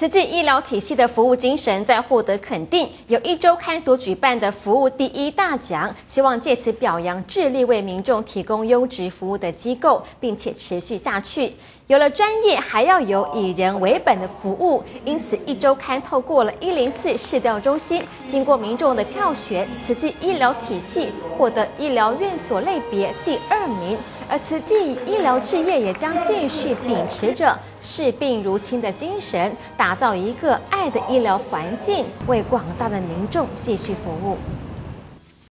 慈济医疗体系的服务精神在获得肯定，有一周刊所举办的服务第一大奖，希望借此表扬致力为民众提供优质服务的机构，并且持续下去。有了专业，还要有以人为本的服务，因此一周刊透过了一零四市调中心，经过民众的票选，慈济医疗体系获得医疗院所类别第二名。而慈济医疗置业也将继续秉持着视病如亲的精神，打打造一个爱的医疗环境，为广大的民众继续服务。